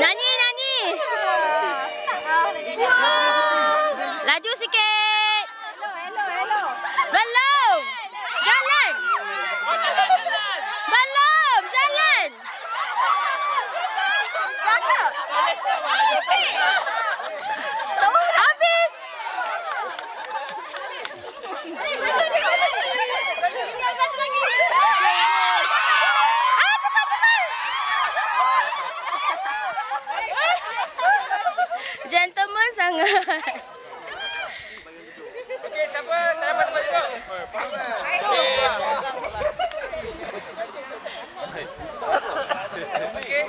Nyanyi, nyanyi. Laju sikit. Belum. Jalan. Belum. Jalan. Habis. Gentleman sangat. Okey, siapa? Tak dapat tempat duduk. Okey. Okey.